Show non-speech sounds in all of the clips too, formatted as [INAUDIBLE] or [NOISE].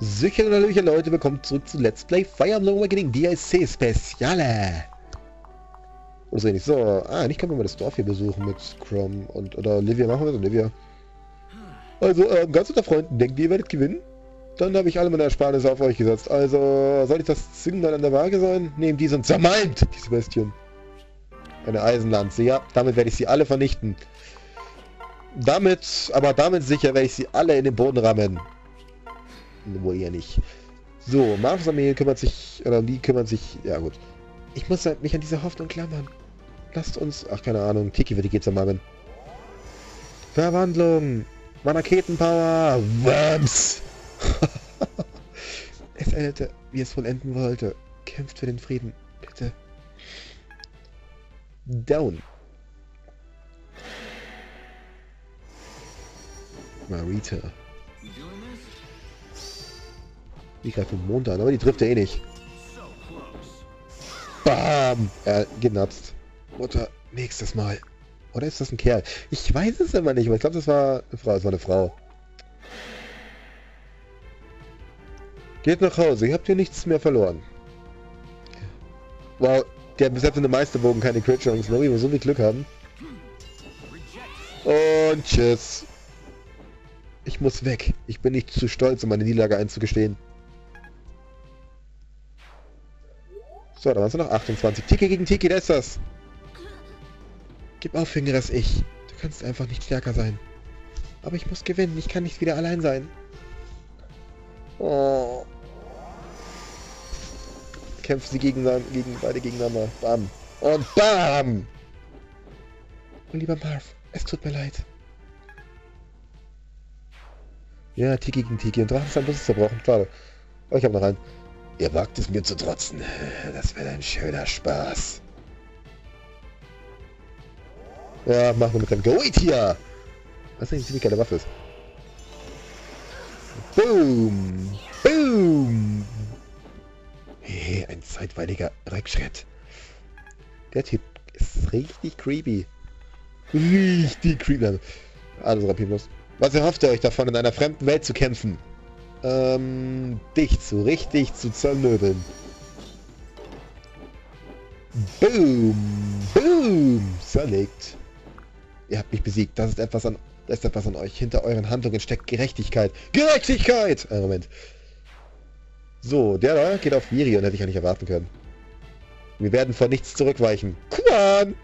Sicher und Hallöchen Leute, willkommen zurück zu Let's Play Fire Emblem Awakening DLC Speziale. Oder so ähnlich. So, ah, nicht können wir mal das Dorf hier besuchen mit Chrome und, oder Olivia, machen wir das, Olivia. Also, ähm, ganz unter Freunden, denkt ihr, ihr werdet gewinnen? Dann habe ich alle meine Ersparnisse auf euch gesetzt. Also, soll ich das Signal an der Waage sein? Nehmt dies und zermalmt diese Bestien. Eine Eisenlanze, ja, damit werde ich sie alle vernichten. Damit, aber damit sicher werde ich sie alle in den Boden rammen. Wohl eher nicht. So, Marvs Armee kümmert sich, oder die kümmert sich, ja gut. Ich muss halt mich an diese Hoffnung klammern. Lasst uns, ach keine Ahnung, Tiki wird die geht zermalmen. Verwandlung! Manaketenpower! Wams! [LAUGHS] es endete, wie es wohl enden wollte. Kämpft für den Frieden, bitte. Down. Marita. Die greift den Mond an, aber die trifft er eh nicht. Bam! Er genatzt. Mutter, nächstes Mal. Oder ist das ein Kerl? Ich weiß es immer nicht, aber ich glaube, das war eine Frau. Das war eine Frau. Geht nach Hause, ihr habt hier nichts mehr verloren. Wow, der der Meisterbogen keine Crit Chance. Wir so viel Glück haben. Und tschüss. Ich muss weg. Ich bin nicht zu stolz, um meine Niederlage einzugestehen. So, da waren es noch 28. Tiki gegen Tiki, da ist das. Gib auf, das Ich. Du kannst einfach nicht stärker sein. Aber ich muss gewinnen. Ich kann nicht wieder allein sein. Oh. Kämpfen sie gegen, gegen beide gegeneinander. Bam. Und bam! Oh, lieber Marv, es tut mir leid. Ja, Tiki gegen Tiki. Und Drachen ist zerbrochen. Schade. Aber ich habe noch einen. Ihr wagt es mir zu trotzen. Das wird ein schöner Spaß. Ja, machen wir mit dem Goitia. Was eigentlich ziemlich geile Waffe ist. Boom! Boom! Hey, ein zeitweiliger Rückschritt. Der Typ ist richtig creepy. Richtig creepy. Alles rapidlos. Was erhofft ihr euch davon, in einer fremden Welt zu kämpfen? Ähm, dich zu richtig zu zermöbeln. Boom! Boom! Zerlegt. Ihr habt mich besiegt. Das ist etwas an, das ist etwas an euch. Hinter euren Handlungen steckt Gerechtigkeit. Gerechtigkeit! Ein Moment. So, der da geht auf Virion, hätte ich ja nicht erwarten können. Wir werden vor nichts zurückweichen. Quan!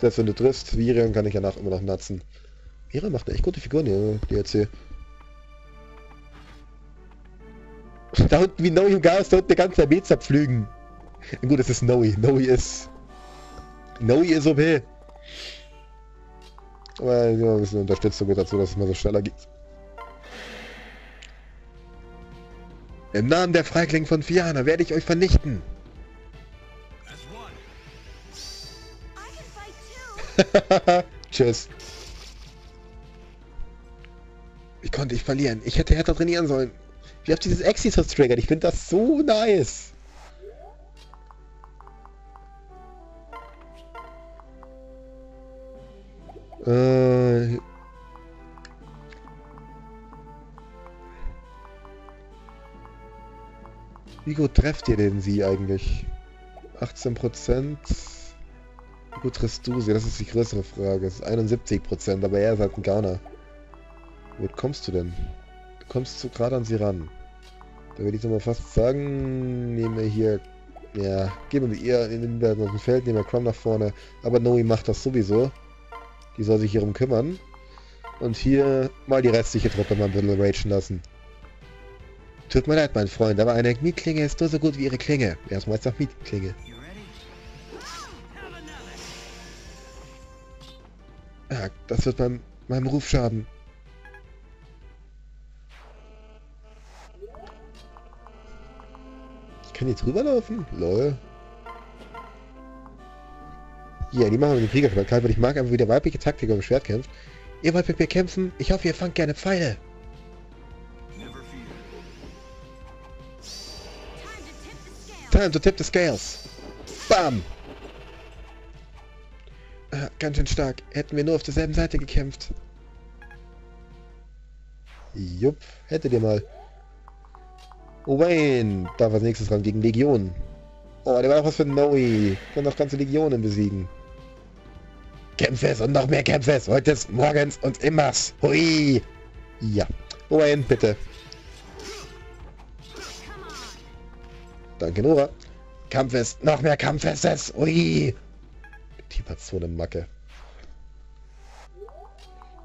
Selbst wenn du triffst, Virion kann ich ja nach, immer noch natzen. Virion macht eine echt gute Figur in DLC. Da unten wie Noe im Gas, da unten der ganze Armee zerpflügen. Gut, es ist Noe. Noe ist... Noe ist OP. Aber ja, ein bisschen Unterstützung mit dazu, dass es mal so schneller geht. Im Namen der Feigling von Fiana werde ich euch vernichten. [LAUGHS] Tschüss. Wie konnte ich verlieren? Ich hätte härter trainieren sollen. Wie auf dieses Exitus triggert. Ich finde das so nice. Äh... Wie gut trefft ihr denn sie eigentlich? 18%. Wie gut triffst du sie? Das ist die größere Frage. Es ist 71%, aber er ist halt ein. Wie gut kommst du denn? Kommst du gerade an sie ran. Da würde ich mal fast sagen, nehmen wir hier, ja, gehen wir mit ihr in den, auf dem Feld, nehmen wir Crum nach vorne. Aber Noe macht das sowieso. Die soll sich hierum kümmern. Und hier mal die restliche Truppe mal ein bisschen ragen lassen. Tut mir leid, mein Freund, aber eine Mietklinge ist nur so gut wie ihre Klinge. Erstmal ist auch Mietklinge. Ja, das wird meinem, meinem Ruf schaden. Kann jetzt rüberlaufen? Lol. Ja, die machen wir den Kriegerschwert kalt, weil ich mag einfach, wie der weibliche Taktiker im Schwert kämpft. Ihr wollt mit mir kämpfen? Ich hoffe, ihr fangt gerne Pfeile. Time to tip the scales. Bam! Ah, ganz schön stark. Hätten wir nur auf derselben Seite gekämpft. Jupp, hättet ihr mal. Oh Wayne, darf als nächstes ran gegen Legion. Oh, der war doch was für Noe. Kann doch ganze Legionen besiegen. Kämpfe und noch mehr Kämpfe. Heute, morgens und immers. Hui. Ja. Oh Wayne, bitte. Danke, Nora. Kampfes, noch mehr Kampfes. Ui. Typ hat so eine Macke.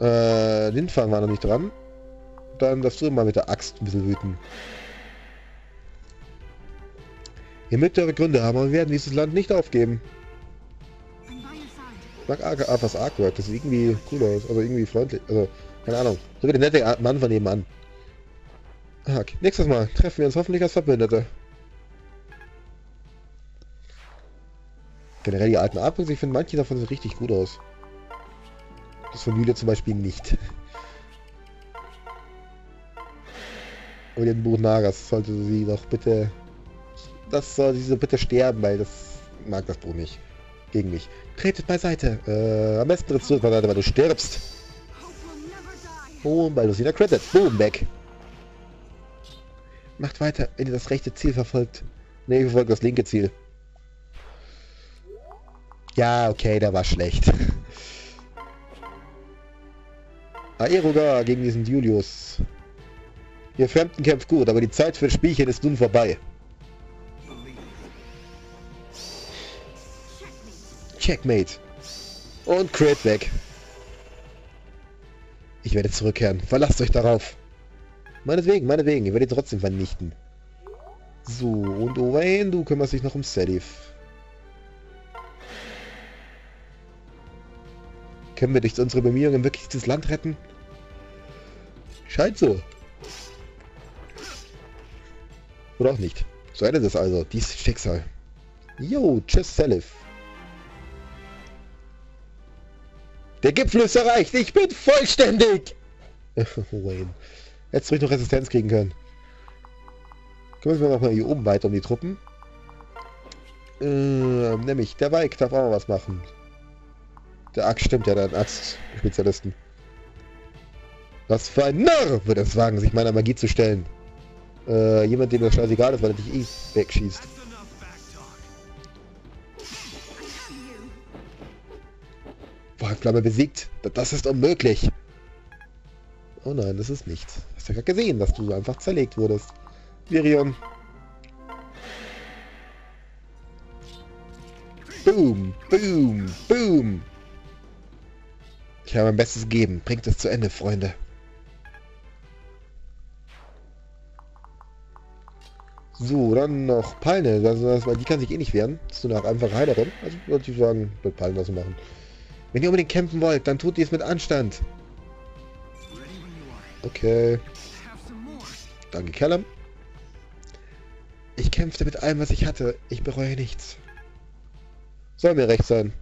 Äh, Lindfang war noch nicht dran. Dann darfst du mal mit der Axt ein bisschen wüten. Ihr mögt eure Gründe haben, aber wir werden dieses Land nicht aufgeben. Mag Arthurs Artwork, das sieht irgendwie cool aus, also irgendwie freundlich, also, keine Ahnung. So wie der nette Mann von nebenan. Okay. Nächstes Mal treffen wir uns hoffentlich als Verbündete. Generell die alten Artbooks, ich finde manche davon sehen richtig gut aus. Das von Julia zum Beispiel nicht. Aber den Buch Nagas sollte sie doch bitte... Das soll sie so bitte sterben, weil das mag das Buch nicht. Gegen mich. Tretet beiseite. Äh, am besten trittst du beiseite, weil du stirbst. Boom, bei Lucina Credit. Boom, weg. Macht weiter, wenn ihr das rechte Ziel verfolgt. Ne, ich verfolge das linke Ziel. Ja, okay, der war schlecht. [LAUGHS] Aerogar gegen diesen Julius. Ihr Fremden kämpft gut, aber die Zeit für Spielchen ist nun vorbei. Checkmate. Und Crit weg. Ich werde zurückkehren. Verlasst euch darauf. Meinetwegen, meinetwegen. Ich werde ihn trotzdem vernichten. So, und Owain, du kümmerst dich noch um Sedif. Können wir durch unsere Bemühungen wirklich das Land retten? Scheint so. Oder auch nicht. So endet es also, dies Schicksal. Jo, tschüss, Salif. Der Gipfel ist erreicht, ich bin vollständig! [LAUGHS] Wayne. Hättest du ruhig noch Resistenz kriegen können. Kümmern wir mal hier oben weiter um die Truppen. Äh, nämlich, der Weig darf auch mal was machen. Der Axt stimmt ja, der Axt-Spezialisten. Was für ein Narr würde es wagen, sich meiner Magie zu stellen. Äh, jemand, dem das scheißegal ist, weil er dich eh wegschießt. Feuerflamme besiegt. Das ist unmöglich. Oh nein, das ist nicht. Hast du gerade gesehen, dass du einfach zerlegt wurdest. Virion. Boom, boom, boom. Ich habe mein Bestes gegeben. Bringt es zu Ende, Freunde. So, dann noch Palne. Also, die kann sich eh nicht wehren. Ist nur eine einfache Heilerin. Also würde ich sagen, wird Palne das machen. Wenn ihr unbedingt kämpfen wollt, dann tut ihr es mit Anstand. Okay. Danke, Callum. Ich kämpfte mit allem, was ich hatte. Ich bereue nichts. Soll mir recht sein.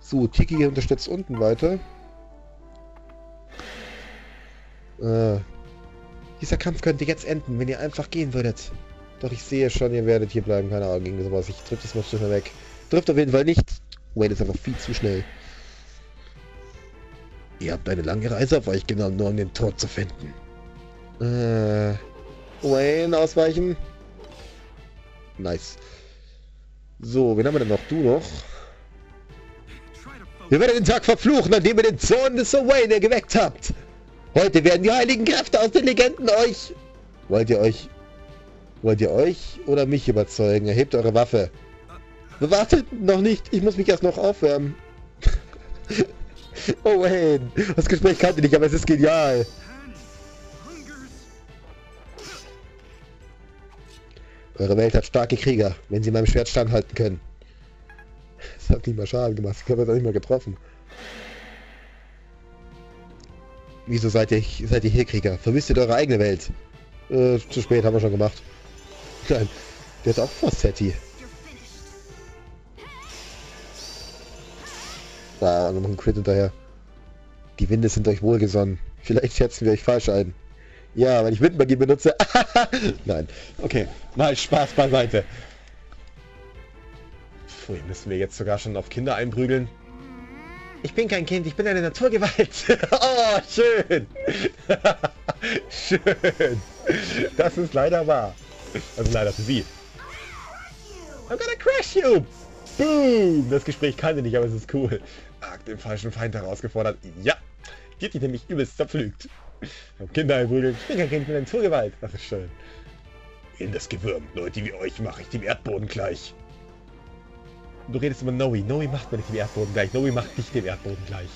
So, Tiki unterstützt unten weiter. Äh, dieser Kampf könnte jetzt enden, wenn ihr einfach gehen würdet. Doch ich sehe schon, ihr werdet hier bleiben. Keine Ahnung, gegen sowas. Ich trifft das mal schnell weg. Trifft auf jeden Fall nicht. Wayne ist einfach viel zu schnell. Ihr habt eine lange Reise auf euch genommen, nur um den Tod zu finden. Äh, Wayne, ausweichen. Nice. So, wen haben wir denn noch? Du noch? Wir werden den Tag verfluchen, an dem ihr den Zorn des Wayne geweckt habt. Heute werden die heiligen Kräfte aus den Legenden euch... Wollt ihr euch... Wollt ihr euch oder mich überzeugen? Erhebt eure Waffe. Wartet noch nicht. Ich muss mich erst noch aufwärmen. [LAUGHS] oh Wayne. Das Gespräch kannte ich nicht, aber es ist genial. Eure Welt hat starke Krieger, wenn sie meinem Schwert standhalten können. Das hat nicht mal Schaden gemacht. Ich habe das nicht mal getroffen. Wieso seid ihr, seid ihr hier Krieger? Ihr eure eigene Welt? Äh, zu spät, haben wir schon gemacht. Nein, der ist auch Fossetti. Da, noch ein Crit hinterher. Die Winde sind euch wohlgesonnen. Vielleicht schätzen wir euch falsch ein. Ja, wenn ich Windmagie benutze. [LAUGHS] Nein. Okay, mal Spaß beiseite. Pfui, müssen wir jetzt sogar schon auf Kinder einprügeln? Ich bin kein Kind, ich bin eine Naturgewalt. [LAUGHS] oh, schön. [LAUGHS] schön. Das ist leider wahr. Also leider für Sie. I'm gonna crash you. Boom. Das Gespräch kannte nicht, aber es ist cool. Arg den falschen Feind herausgefordert. Ja. Die hat dich nämlich übelst zerpflügt. Kinder einprügeln. Ich bin kein Kind, ich bin eine Naturgewalt. Das ist schön. In das Gewürm. Leute wie euch mache ich dem Erdboden gleich. Du redest immer Noe. Noe macht mir nicht dem Erdboden gleich. Noe macht nicht dem Erdboden gleich.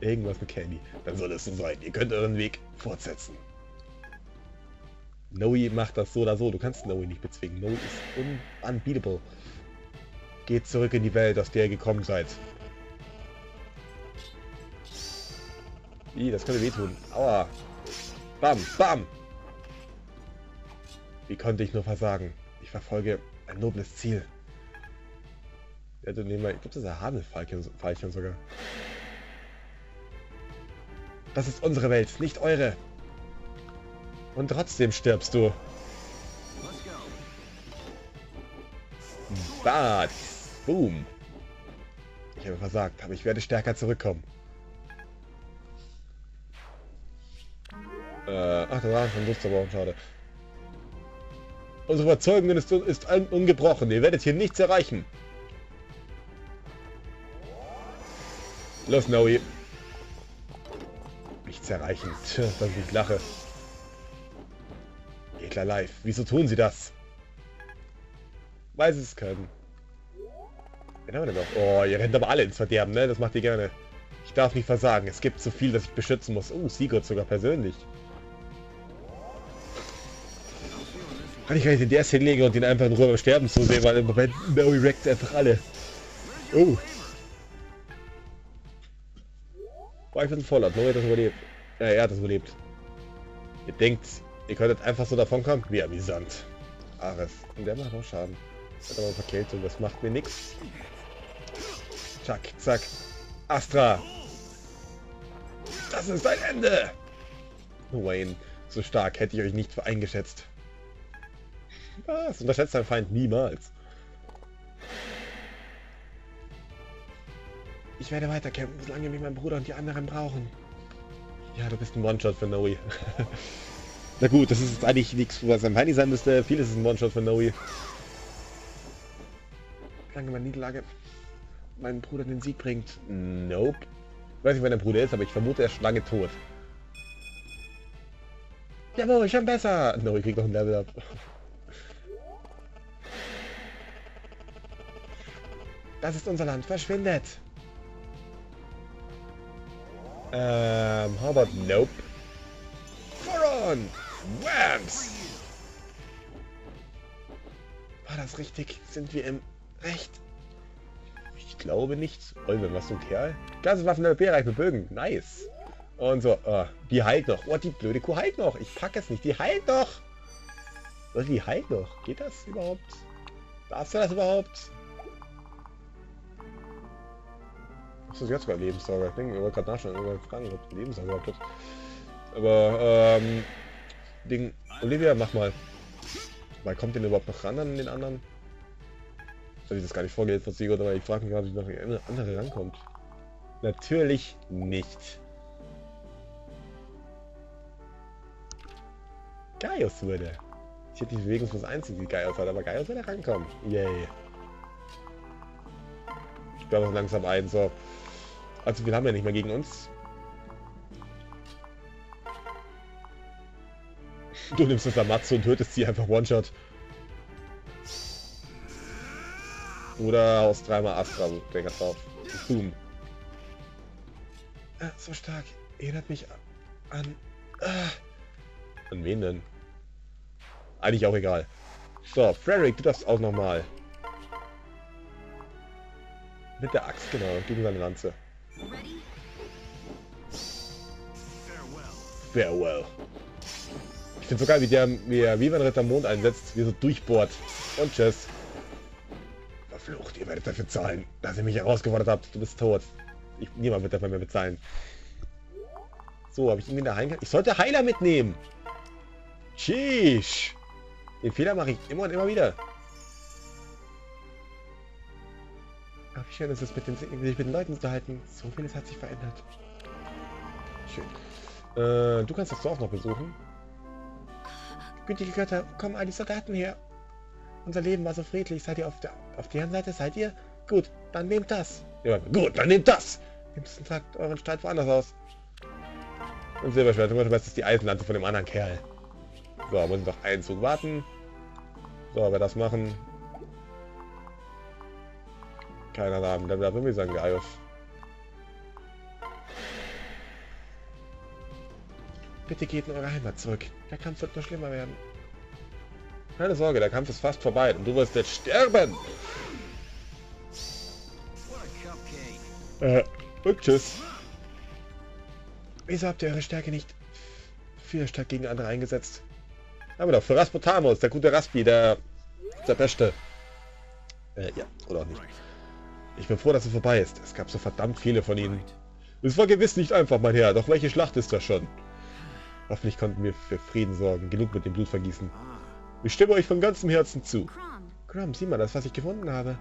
Irgendwas mit Candy. Dann soll es so sein. Ihr könnt euren Weg fortsetzen. Noe macht das so oder so. Du kannst Noe nicht bezwingen. Noe ist unbeatable. Geht zurück in die Welt, aus der ihr gekommen seid. Ih, das könnte wehtun. Aua. Bam, bam. Wie konnte ich nur versagen? Ich verfolge ein nobles Ziel. Ja, du nehmen wir, ich glaube, das ist ein Hahnenfeilchen sogar. Das ist unsere Welt, nicht eure. Und trotzdem stirbst du. Bad. Boom. Ich habe versagt, aber ich werde stärker zurückkommen. Äh, ach, da war schon Lust, schade. Unsere Überzeugung ist, ist ungebrochen. Ihr werdet hier nichts erreichen. Los, Noe. Nichts erreichen. Tja, dass ich lache. Edler Live. Wieso tun sie das? Weil sie es können. Wen haben wir denn noch? Oh, ihr rennt aber alle ins Verderben, ne? Das macht ihr gerne. Ich darf nicht versagen. Es gibt zu viel, das ich beschützen muss. Oh, Sigurd sogar persönlich. Kann ich gar nicht in die hinlegen und ihn einfach in Ruhe sterben zu sehen, weil im Moment Mary wreckt einfach alle. Oh. War ich bin voll, hat Noe das überlebt. Ja, er hat das überlebt. Ihr denkt, ihr könntet einfach so davon kommen? Wie amüsant. Ares. Und der macht auch Schaden. Hat aber Verkältung, das macht mir nichts. Zack, zack. Astra. Das ist ein Ende. Wayne, so stark hätte ich euch nicht eingeschätzt. Was? Unterschätzt deinen Feind niemals. Ich werde weiterkämpfen, solange mich mein Bruder und die anderen brauchen. Ja, du bist ein One-Shot für Noe. [LAUGHS] Na gut, das ist jetzt eigentlich nichts, was ein Feini sein müsste. Vieles ist ein One-Shot für Noe. Solange meine Niederlage meinen Bruder den Sieg bringt. Nope. Ich weiß nicht, wer dein Bruder ist, aber ich vermute, er ist lange tot. Jawohl, schon besser! Noe kriegt noch ein Level up. Das ist unser Land. Verschwindet. Ähm, how about nope? Voron! Whams! War das richtig? Sind wir im Recht? Ich glaube nicht. Olven, was so ein Kerl? Klasse Waffen der mit Bögen. Nice. Und so, oh, die heilt noch. Oh, die blöde Kuh heilt noch. Ich packe es nicht. Die heilt noch. Was, die heilt noch? Geht das überhaupt? Darfst du das überhaupt? Achso, sie hat sogar Lebenssauger. Ich denke, ich wollte gerade nachschauen, ich fragen, ob Lebenssauger. Aber, ähm, Ding, Olivia, mach mal. Weil kommt denn überhaupt noch ran an den anderen? Ich das gar nicht vorgelesen von Sigurd, aber ich frage mich, ob noch eine andere rankommt. Natürlich nicht. Gaius würde. Ich hätte die Bewegung das einzige, die Gaius hat, aber Gaius würde rankommen. Yay. Ich glaube langsam ein, so. Also wir haben ja nicht mehr gegen uns. Du nimmst das Amatsu und tötest sie einfach One-Shot. Oder aus dreimal Astra, Denker drauf. Boom. Ah, so stark. Erinnert mich an... Ah. An wen denn? Eigentlich auch egal. So, Frederick, du darfst auch nochmal. Mit der Axt, genau, gegen seine Lanze. Farewell finde sogar, wie der, wie der Ritter Mond einsetzt, wie so durchbohrt. Und tschüss. Verflucht, ihr werdet dafür zahlen, dass ihr mich herausgefordert habt. Du bist tot. Ich, niemand wird dafür mehr bezahlen. So, habe ich ihn eine Heiler... Ich sollte Heiler mitnehmen. Sheesh. Den Fehler mache ich immer und immer wieder. Ach, wie schön ist es, mit den, sich mit den Leuten zu halten. So vieles hat sich verändert. Schön. Äh, du kannst das Dorf noch besuchen. Gütige Götter, kommen all die Soldaten her. Unser Leben war so friedlich. Seid ihr auf der auf deren Seite? Seid ihr? Gut, dann nehmt das. Ja, gut, dann nehmt das. Und tragt euren Streit woanders aus. Und Silberschwert, du das ist die Eisenlanze von dem anderen Kerl. So, muss ich noch einen Zug warten. So, wir das machen. Keine Ahnung, dann darf ich sagen, Gaius. Bitte geht in eure Heimat zurück. Der Kampf wird nur schlimmer werden. Keine Sorge, der Kampf ist fast vorbei und du wirst jetzt sterben. Äh, und tschüss. Wieso habt ihr eure Stärke nicht für stark gegen andere eingesetzt? Aber doch, für Raspotamus, der gute Raspi, der, der Beste. Äh, ja, oder auch nicht. Ich bin froh, dass es vorbei ist. Es gab so verdammt viele von ihnen. Es war gewiss nicht einfach, mein Herr, doch welche Schlacht ist das schon? Hoffentlich konnten wir für Frieden sorgen. Genug mit dem Blutvergießen. Ich stimme euch von ganzem Herzen zu. Grom, sieh mal das, was ich gefunden habe.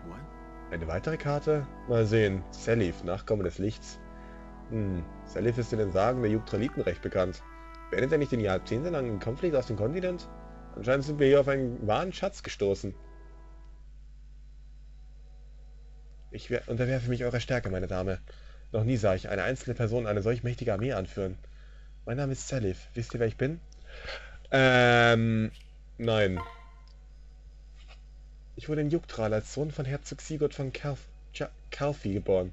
Eine weitere Karte? Mal sehen. Salif, Nachkomme des Lichts. Hm, Salif ist in den Sagen der Yggdraliten recht bekannt. Beendet er nicht den jahrzehntelangen Konflikt aus dem Kontinent? Anscheinend sind wir hier auf einen wahren Schatz gestoßen. Ich unterwerfe mich eurer Stärke, meine Dame. Noch nie sah ich eine einzelne Person eine solch mächtige Armee anführen. Mein Name ist Salif. Wisst ihr, wer ich bin? Ähm, nein. Ich wurde in Juktral als Sohn von Herzog Sigurd von Calfi geboren.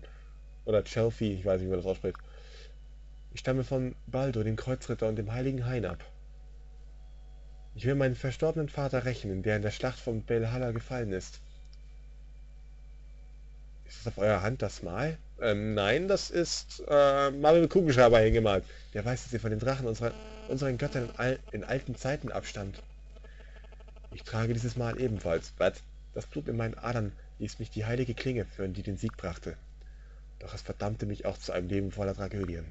Oder Chelfi, ich weiß nicht, wie man das ausspricht. Ich stamme von Baldur, dem Kreuzritter und dem heiligen Hain ab. Ich will meinen verstorbenen Vater rächen, der in der Schlacht von Belhalla gefallen ist. Ist das auf eurer Hand das Mal? Ähm, nein, das ist äh, Marvel Kugelschreiber hingemalt. Der weiß, dass ihr von den Drachen unserer, unseren Göttern in, al in alten Zeiten abstammt. Ich trage dieses Mal ebenfalls. Was? Das Blut in meinen Adern ließ mich die heilige Klinge führen, die den Sieg brachte. Doch es verdammte mich auch zu einem Leben voller Tragödien.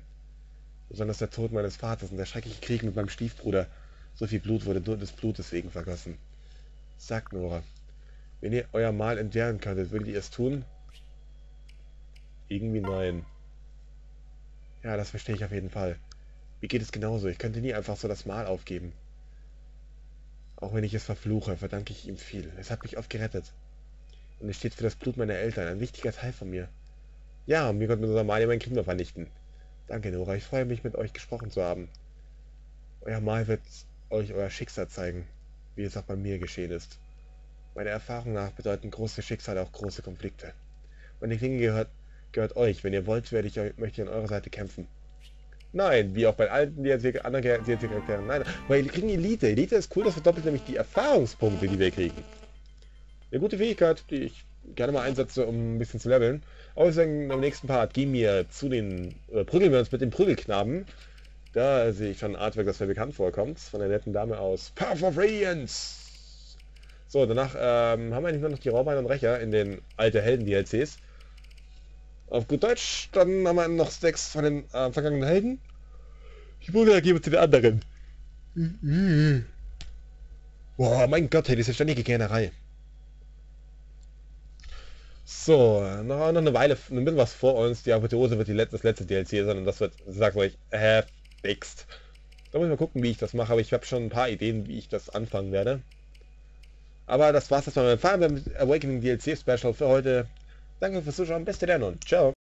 Besonders der Tod meines Vaters und der schreckliche Krieg mit meinem Stiefbruder. So viel Blut wurde nur des Blutes wegen vergossen. Sagt Nora, wenn ihr euer Mal entbehren könntet, würdet ihr es tun? Irgendwie nein. Ja, das verstehe ich auf jeden Fall. Mir geht es genauso. Ich könnte nie einfach so das Mal aufgeben. Auch wenn ich es verfluche, verdanke ich ihm viel. Es hat mich oft gerettet. Und es steht für das Blut meiner Eltern, ein wichtiger Teil von mir. Ja, und wir konnten mit unserem Mal mein Kinder vernichten. Danke, Nora. Ich freue mich, mit euch gesprochen zu haben. Euer Mal wird euch euer Schicksal zeigen, wie es auch bei mir geschehen ist. Meiner Erfahrung nach bedeuten große Schicksale auch große Konflikte. Meine Klinge gehört gehört euch. Wenn ihr wollt, werde ich, möchte ich an eurer Seite kämpfen. Nein, wie auch bei alten DLC, anderen DLC-Charakteren. Nein, weil wir kriegen Elite. Elite ist cool, das verdoppelt nämlich die Erfahrungspunkte, die wir kriegen. Eine gute Fähigkeit, die ich gerne mal einsetze, um ein bisschen zu leveln. Außerdem im nächsten Part gehen wir zu den, oder prügeln wir uns mit den Prügelknaben. Da sehe ich schon ein Artwork, das mir bekannt vorkommt, von der netten Dame aus Path of Radiance. So, danach ähm, haben wir eigentlich nur noch die Raubein und Rächer in den alte Helden-DLCs. Auf gut Deutsch, dann haben wir noch sechs von den äh, vergangenen Helden. Ich wurde gebe zu den anderen. Boah, mein Gott, hey, diese ständige Gähnerei. So, noch, noch eine Weile, ein bisschen was vor uns. Die Apotheose wird die letzte, das letzte DLC, sondern das wird, sagt euch, äh, fixed. Da muss ich mal gucken, wie ich das mache, aber ich habe schon ein paar Ideen, wie ich das anfangen werde. Aber das war's jetzt mal mit dem Fire Awakening DLC Special für heute. Danke fürs Zuschauen. Bis dann und ciao.